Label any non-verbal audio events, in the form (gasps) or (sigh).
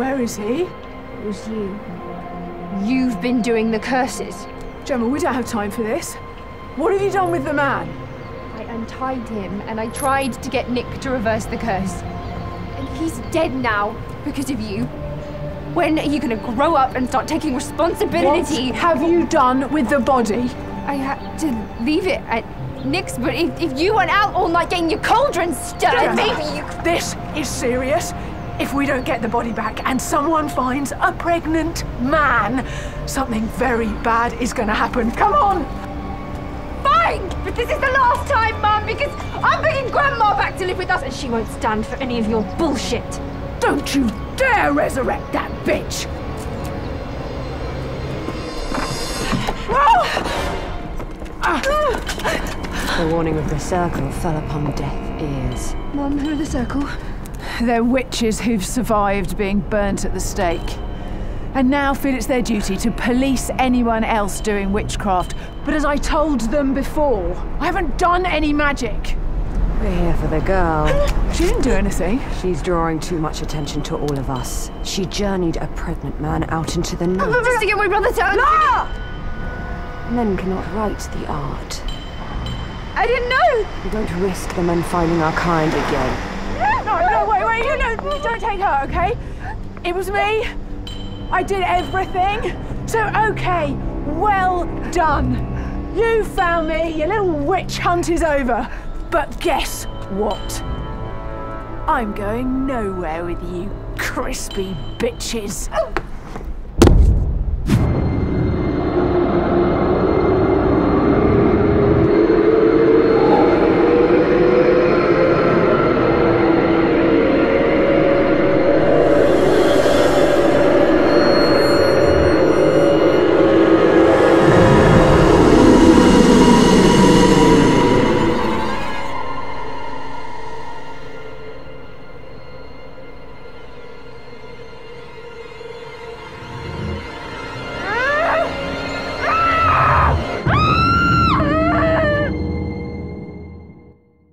Where is he? It was you. You've been doing the curses. Gemma, we don't have time for this. What have you done with the man? I untied him and I tried to get Nick to reverse the curse. And he's dead now because of you. When are you gonna grow up and start taking responsibility? What have you done with the body? I had to leave it at Nick's, but if, if you went out all night getting your cauldron stirred, Gemma, maybe you. This is serious. If we don't get the body back and someone finds a pregnant man, something very bad is gonna happen. Come on! Fine! But this is the last time, Mum, because I'm bringing Grandma back to live with us and she won't stand for any of your bullshit. Don't you dare resurrect that bitch! The warning of the circle fell upon deaf ears. Mum, who are the circle? They're witches who've survived being burnt at the stake. And now feel it's their duty to police anyone else doing witchcraft. But as I told them before, I haven't done any magic. We're here for the girl. (gasps) She didn't do anything. She's drawing too much attention to all of us. She journeyed a pregnant man out into the night. (laughs) Just to get my brother to. Men cannot write the art. I didn't know! We don't risk the men finding our kind again. Don't take her, okay? It was me. I did everything. So, okay, well done. You found me, your little witch hunt is over. But guess what? I'm going nowhere with you crispy bitches.